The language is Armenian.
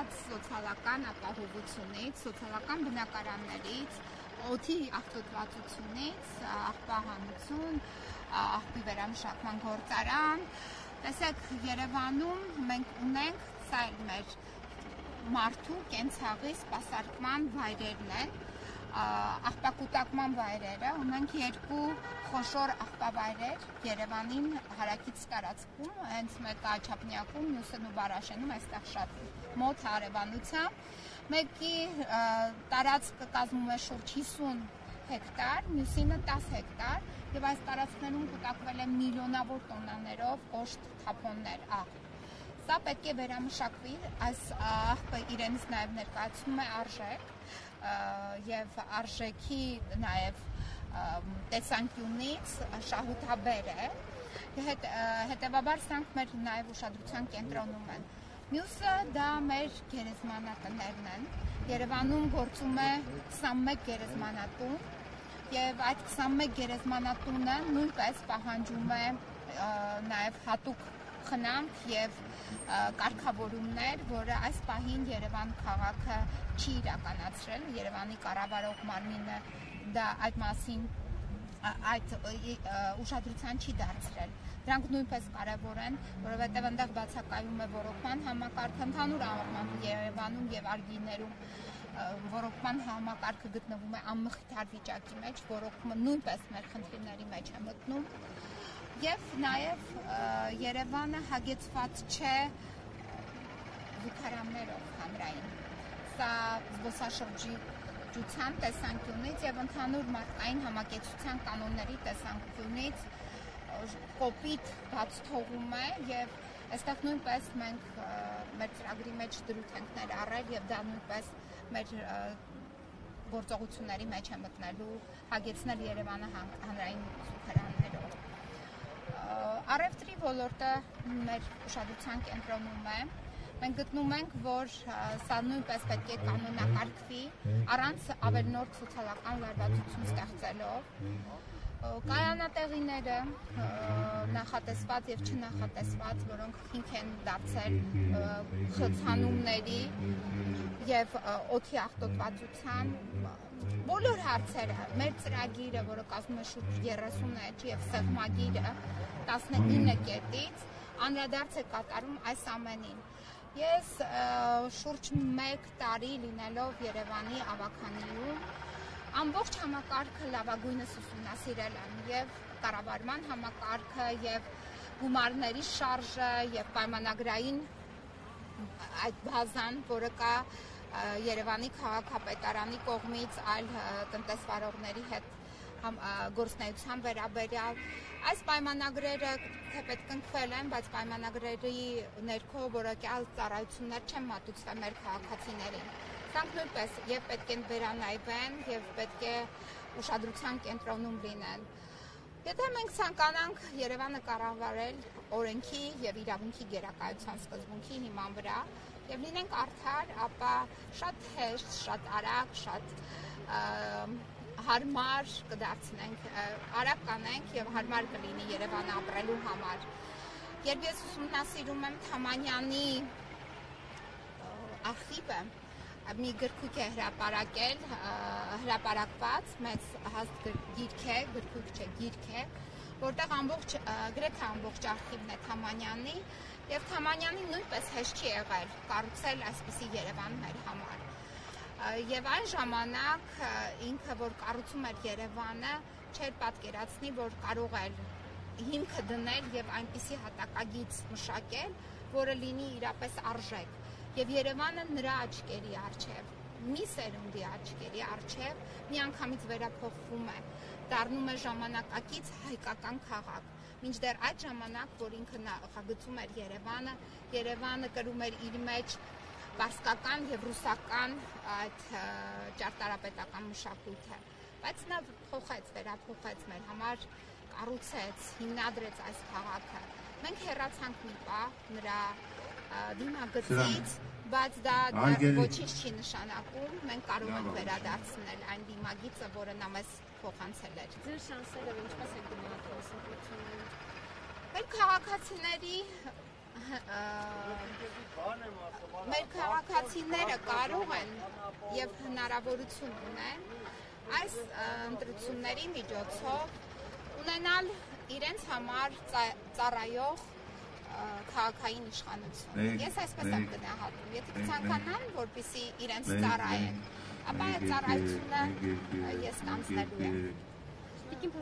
սկսած սոցիալական ապահովությունից, սոցիալական բնակարաններից, օթի աղտոտվածությունից, աղբահանություն, աղբի վերամշակման գործարան, տեսեք Երևանում մենք ունենք սա մեր մարդու կենցաղի սպասարկման վայրերն են աղբակուտակման վայրերը, ունենք երկու խոշոր աղբավայրեր Երևանին հարակից տարածքում, հենց մեկը Աչափնյակում, մյուսը Նուբարաշենում, այստեղ շատ մոտ հարևանությամբ։ Մեկի տարածքը կազմում է շուրջ 50 հեկտար, մյուսինը 10 հեկտար, եւ այս տարածքներում կուտակվել է միլիոնավոր տոննաներով կոշտ թափոններ աղ։ Սա պետք է վերամշակվի, այս աղբը իրենից նաեւ ներկայացնում է արժեք եւ արժեքի նաեւ տեսանկյունից շահութաբեր է հետ հետեւաբար սրանք մեր նաեւ ուշադրության կենտրոնում են Մյուսը դա մեր գերեզմանատներն են։ Երևանում գործում է 21 գերեզմանատուն եւ այդ 21 գերեզմանատունը նույնպես պահանջում է նաեւ հատուկ խնամք եւ կարգավորումներ, որը այս պահին Երևան քաղաքը չի իրականացրել, Երևանի կառավարող մարմինը դա այդ մասին այդ ուշադրության չի դարձրել։ Դրանք նույնպես կարևոր են, որովհետև այնտեղ բացակայում է ռոռոկման համակարգը ընդհանուր առմամբ Երևանում եւ Արգիներում ռոռոկման համակարգը գտնվում է անմխիթար վիճակի մեջ, ռոռոկումը նույնպես մեր խնդիրների մեջ է մտնում եւ նաեւ Երևանը հագեցված չէ զուգարաններով հանրային։ Սա զբոսաշրջիկության տեսանկյունից եւ ընդհանուր մարդկային համակեցության կանոնների տեսանկյունից կոպիտ բաց թողում է եւ այստեղ նույնպես մենք մեր ծրագրի մեջ դրույթ ենք ներառել եւ դա նույնպես մեր գործողությունների մեջ է մտնելու հագեցնել Երևանը հանրային զուգարաններով Արևտրի ոլորտը մեր ուշադրության կենտրոնում է։ Մենք գտնում ենք, որ սա նույնպես պետք է կանոնակարգվի առանց ավելնորդ սոցիալական լարվածություն ստեղծելով կայանատեղիները նախատեսված եւ չնախատեսված, որոնք հիմք են դարձել խցանումների եւ օթի աղտոտվածության բոլոր հարցերը մեր ծրագիրը, որը կազմում է շուրջ 30 էջ եւ սեղմագիրը 19 կետից անդրադարձ է կատարում այս ամենին։ Ես շուրջ 1 տարի լինելով Երևանի ավականիում ամբողջ համակարգը լավագույնս ուսումնասիրել եմ եւ կառավարման համակարգը եւ գումարների շարժը եւ պայմանագրային այդ բազան, որը կա Երևանի քաղաքապետարանի կողմից այլ տնտեսվարողների հետ համ գործնեության վերաբերյալ այս պայմանագրերը թեպետ կնքվել են, բայց պայմանագրերի ներքո որակյալ ծառայություններ չեն մատուցվել մեր քաղաքացիներին։ Սրանք նույնպես եւ պետք են վերանայվեն եւ պետք է ուշադրության կենտրոնում լինեն։ Եթե մենք ցանկանանք Երևանը կառավարել օրենքի եւ իրավունքի գերակայության սկզբունքի հիման վրա, եւ լինենք արդար, ապա շատ հեշտ, շատ արագ, շատ հարմար կդարձնենք, արագ կանենք եւ հարմար կլինի Երևանը ապրելու համար։ Երբ ես ուսումնասիրում եմ Թամանյանի արխիվը, մի գրքույկ է հրապարակել, հրապարակված, մեծ հաստ գիրք է, գրքույկ չէ, գիրք է, որտեղ ամբողջ գրեթե ամբողջ արխիվն է Թամանյանի եւ Թամանյանի նույնպես հեշտ չի եղել կառուցել այսպիսի Երևան մեր համար։ Եվ այն ժամանակ ինքը որ կառուցում էր Երևանը, չէր պատկերացնի, որ կարող է հիմքը դնել եւ այնպիսի հատակագից մշակել, որը լինի իրապես արժեք։ Եվ Երևանը նրա աչքերի արչև մի սերունդի աչքերի արչև միանգամից վերափոխվում է դառնում է ժամանակակից հայկական քաղաք մինչդեռ այդ ժամանակ որ ինքը նախագծում էր Երևանը Երևանը կրում էր իր մեջ բարսկական եւ ռուսական այդ ճարտարապետական մշակույթը բայց նա փոխեց վերափոխեց մեր համար կառուցեց հիմնադրեց այս քաղաքը մենք հեռացանք մի պա նրա դիմագծից բայց դա ոչինչ չի նշանակում մենք կարող ենք վերադարձնել այն դիմագիծը որը նա մեզ փոխանցել էր ձեր շանսերը ինչպես գնահատում ասացությունը մեր քաղաքացիների մեր քաղաքացիները կարող են եւ հնարավորություն ունեն այս ընտրությունների միջոցով ունենալ իրենց համար ծա- ծառայող քաղաքային իշխանություն։ Ես այսպես եմ գնահատում։ Եթե կցանկանան, որպեսի իրենց ծառայեն, ապա այդ ծառայությունը ես կանցնելու եմ։ Տիկին